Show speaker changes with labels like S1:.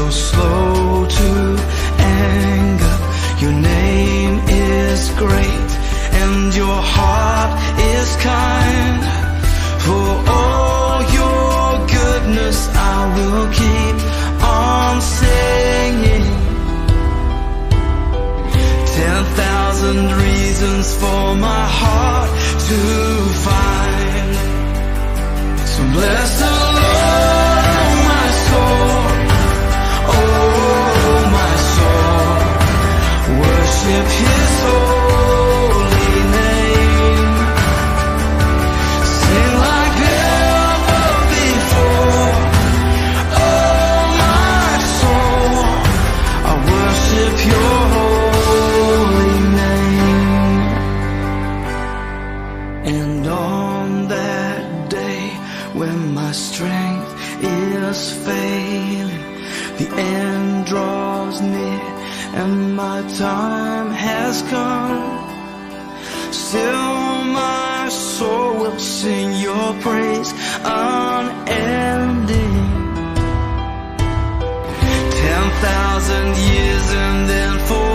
S1: you're slow to anger. Your name is great and your heart is kind. For all your goodness, I will keep on singing. Ten thousand reasons for my heart to find. Strength is failing, the end draws near and my time has come. Still my soul will sing your praise unending. Ten thousand years and then forever.